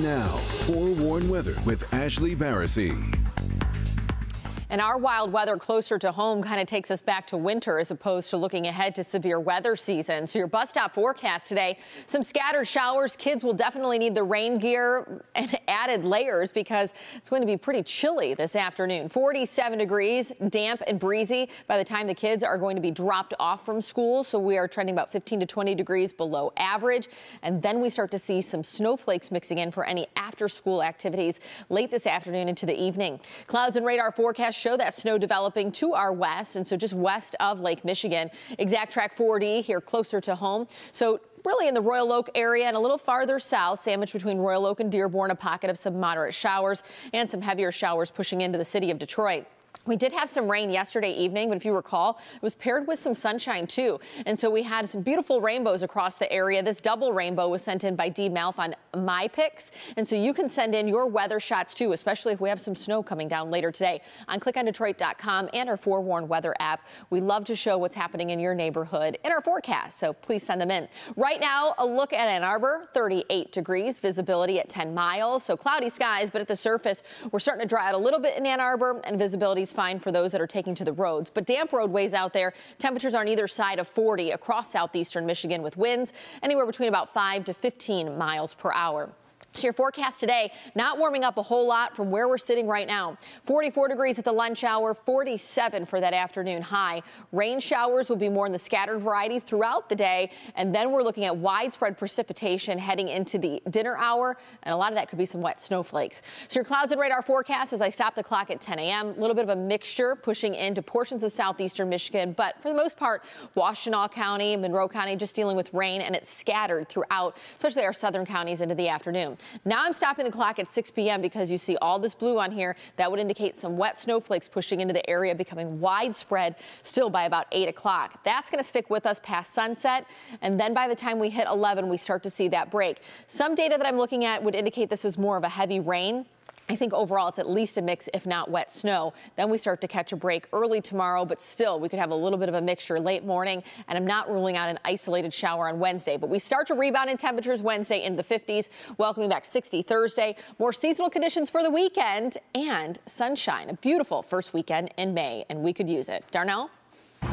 Now, 4Warn weather with Ashlee Baracy. And our wild weather closer to home kind of takes us back to winter as opposed to looking ahead to severe weather season. So your bus stop forecast today, some scattered showers. Kids will definitely need the rain gear and added layers because it's going to be pretty chilly this afternoon. 47 degrees, damp and breezy by the time the kids are going to be dropped off from school. So we are trending about 15 to 20 degrees below average. And then we start to see some snowflakes mixing in for any after school activities late this afternoon into the evening. Clouds and radar forecast show that snow developing to our west, and so just west of Lake Michigan. Exact track 4D here closer to home. So really in the Royal Oak area and a little farther south, sandwiched between Royal Oak and Dearborn, a pocket of some moderate showers and some heavier showers pushing into the city of Detroit. We did have some rain yesterday evening, but if you recall, it was paired with some sunshine too. And so we had some beautiful rainbows across the area. This double rainbow was sent in by Dee Malf on my picks. And so you can send in your weather shots too, especially if we have some snow coming down later today on clickondetroit.com and our 4Warn weather app. We love to show what's happening in your neighborhood in our forecast. So please send them in. Right now, a look at Ann Arbor, 38 degrees, visibility at 10 miles. So cloudy skies, but at the surface, we're starting to dry out a little bit in Ann Arbor and visibility fine for those that are taking to the roads. But damp roadways out there, temperatures are on either side of 40 across southeastern Michigan with winds anywhere between about 5 to 15 miles per hour. So your forecast today, not warming up a whole lot from where we're sitting right now. 44 degrees at the lunch hour, 47 for that afternoon high. Rain showers will be more in the scattered variety throughout the day. And then we're looking at widespread precipitation heading into the dinner hour. And a lot of that could be some wet snowflakes. So your clouds and radar forecast as I stop the clock at 10 a.m. A little bit of a mixture pushing into portions of southeastern Michigan. But for the most part, Washtenaw County, Monroe County just dealing with rain and it's scattered throughout, especially our southern counties into the afternoon. Now I'm stopping the clock at 6 p.m. because you see all this blue on here. That would indicate some wet snowflakes pushing into the area, becoming widespread still by about 8 o'clock. That's going to stick with us past sunset. And then by the time we hit 11, we start to see that break. Some data that I'm looking at would indicate this is more of a heavy rain. I think overall it's at least a mix, if not wet snow. Then we start to catch a break early tomorrow, but still we could have a little bit of a mixture late morning. And I'm not ruling out an isolated shower on Wednesday, but we start to rebound in temperatures Wednesday in the 50s, welcoming back 60 Thursday. More seasonal conditions for the weekend and sunshine. A beautiful first weekend in May, and we could use it. Darnell?